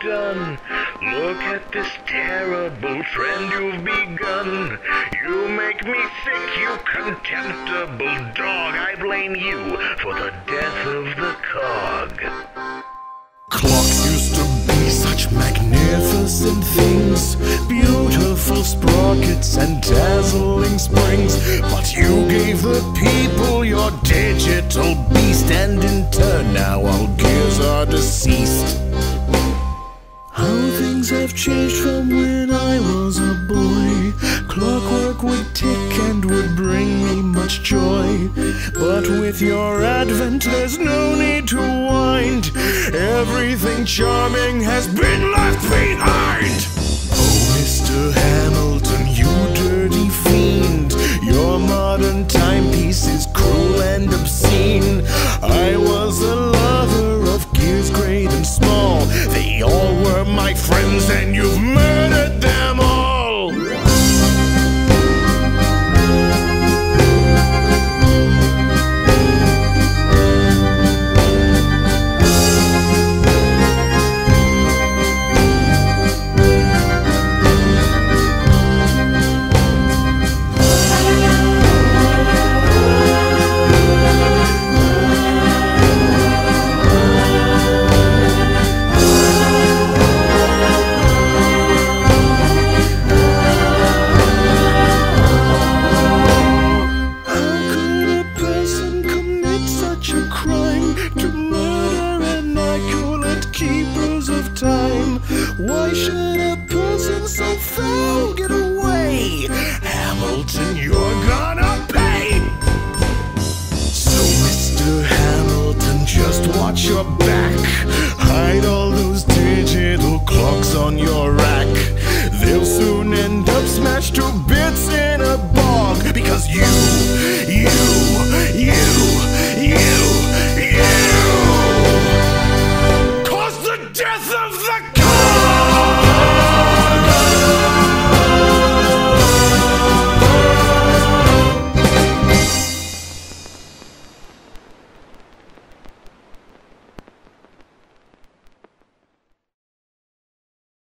done? Look at this terrible trend you've begun. You make me sick, you contemptible dog. I blame you for the death of the cog. Clocks used to be such magnificent things, beautiful sprockets and dazzling springs. But you gave the people your digital beast, and in turn now gears are deceased. How things have changed from when I was a boy. Clockwork would tick and would bring me much joy. But with your advent, there's no need to wind. Everything charming has been left behind. Oh, Mr. Hamilton, you dirty fiend. Your modern timepiece Why should a person so foul get away? Hamilton, you're gonna pay! So, Mr. Hamilton, just watch your back. Hide all